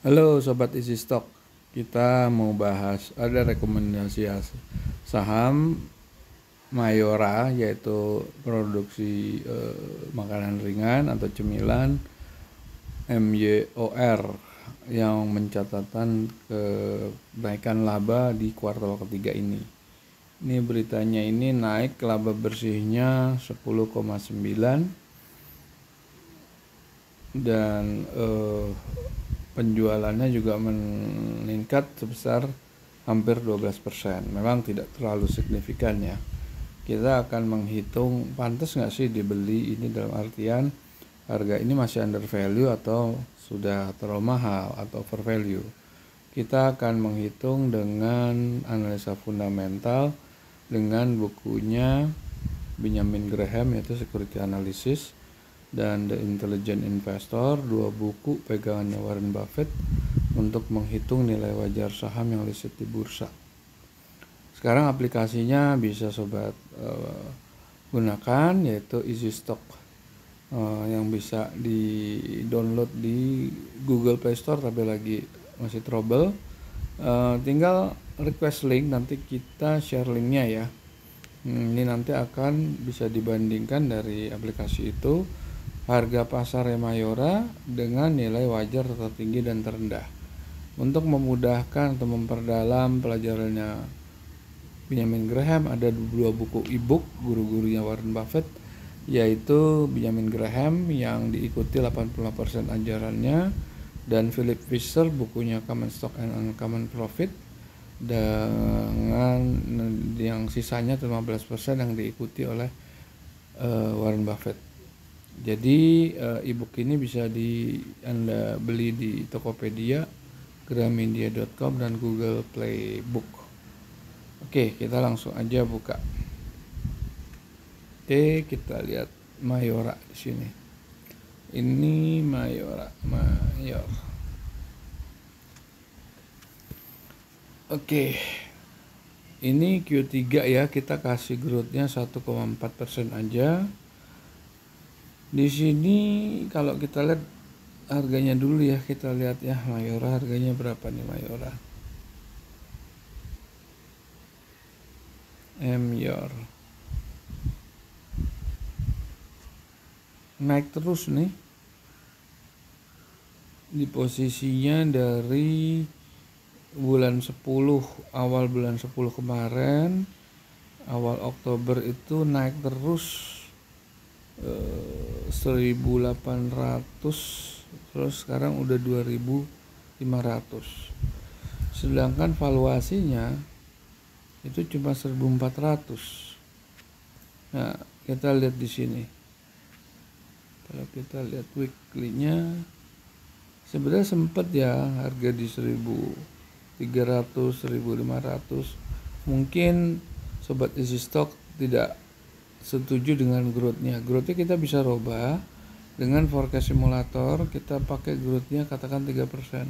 Halo Sobat Isi Stock, kita mau bahas ada rekomendasi saham Mayora yaitu produksi eh, makanan ringan atau cemilan MYOR yang mencatatkan kenaikan laba di kuartal ketiga ini. Ini beritanya ini naik laba bersihnya 10,9 dan eh, penjualannya juga meningkat sebesar hampir 12%. Memang tidak terlalu signifikan ya. Kita akan menghitung pantas nggak sih dibeli ini dalam artian harga ini masih under value atau sudah terlalu mahal atau over value. Kita akan menghitung dengan analisa fundamental dengan bukunya Benjamin Graham yaitu security analysis dan The Intelligent Investor, dua buku pegangannya Warren Buffett untuk menghitung nilai wajar saham yang listed di bursa. Sekarang aplikasinya bisa sobat uh, gunakan yaitu Easy Stock uh, yang bisa di download di Google Play Store tapi lagi masih trouble. Uh, tinggal request link nanti kita share linknya ya. Hmm, ini nanti akan bisa dibandingkan dari aplikasi itu harga pasar Remayora dengan nilai wajar tertinggi dan terendah. Untuk memudahkan atau memperdalam pelajarannya Benjamin Graham ada dua buku e-book guru-gurunya Warren Buffett yaitu Benjamin Graham yang diikuti 85% ajarannya dan Philip Fisher bukunya Common Stock and Uncommon Profit dengan yang sisanya 15% yang diikuti oleh uh, Warren Buffett. Jadi uh, e-book ini bisa di Anda beli di Tokopedia, Gramedia.com dan Google Play Book. Oke, kita langsung aja buka. Oke, kita lihat Mayora di sini. Ini Mayora, Mayor. Oke. Ini Q3 ya, kita kasih growth-nya 1,4% aja di sini kalau kita lihat harganya dulu ya kita lihat ya Mayora harganya berapa nih Mayora? Myor naik terus nih. Di posisinya dari bulan 10 awal bulan 10 kemarin awal Oktober itu naik terus 1800 terus sekarang udah 2500 sedangkan valuasinya itu cuma 1400 nah kita lihat di sini. Kalau kita lihat weekly-nya sebenarnya sempat ya harga di 1300 1500 mungkin sobat isi stok tidak setuju dengan growth-nya. Growth-nya kita bisa robah dengan forecast simulator kita pakai growth-nya katakan 3%.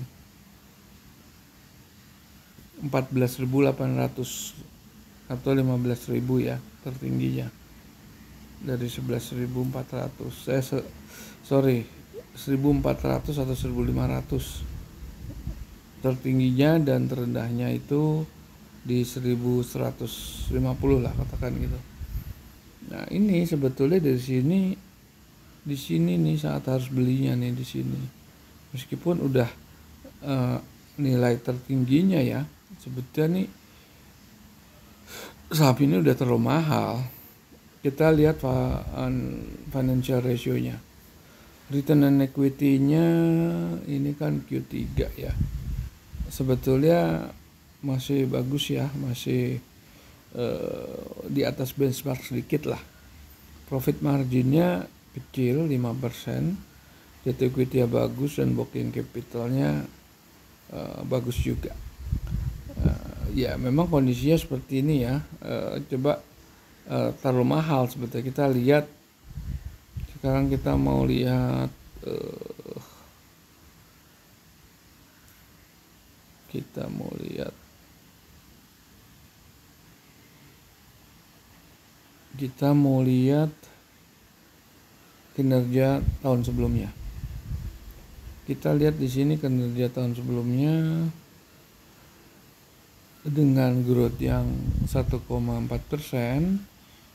14.800 atau 15.000 ya tertingginya. Dari 11.400 saya se sorry 1.400 atau 1.500 tertingginya dan terendahnya itu di 1.150 lah katakan gitu Nah ini sebetulnya dari sini di sini nih saat harus belinya nih di sini. Meskipun udah uh, nilai tertingginya ya sebetulnya nih saham ini udah terlalu mahal. Kita lihat financial ratio-nya. Return on equity-nya ini kan Q3 ya. Sebetulnya masih bagus ya masih uh, di atas benchmark sedikit lah. Profit marginnya kecil 5% debt equity bagus dan booking capitalnya uh, bagus juga. Uh, ya memang kondisinya seperti ini ya. Uh, coba uh, terlalu mahal sebetulnya. Kita lihat sekarang kita mau lihat uh, kita mau lihat kita mau lihat kinerja tahun sebelumnya. kita lihat di sini kinerja tahun sebelumnya dengan growth yang 1,4 persen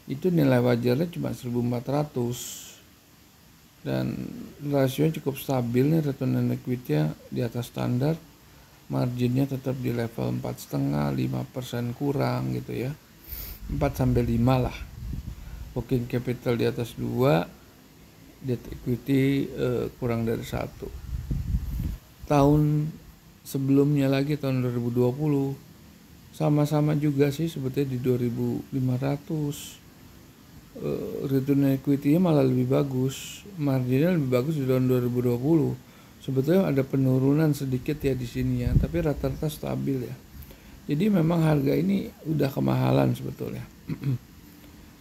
itu nilai wajarnya cuma 1400 dan rasio cukup stabil nih return on equity di atas standar marginnya tetap di level 4,5 5 persen kurang gitu ya. 4 sampai 5 lah working capital di atas 2 debt equity uh, kurang dari satu. Tahun sebelumnya lagi tahun 2020 sama-sama juga sih sebetulnya di 2500 uh, return equity-nya malah lebih bagus marginnya lebih bagus di tahun 2020 sebetulnya ada penurunan sedikit ya di sini ya tapi rata-rata stabil ya. Jadi memang harga ini udah kemahalan sebetulnya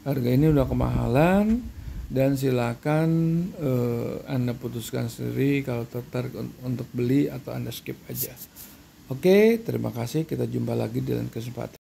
harga ini udah kemahalan dan silakan uh, anda putuskan sendiri kalau tertarik untuk beli atau anda skip aja. Oke terima kasih. Kita jumpa lagi dalam kesempatan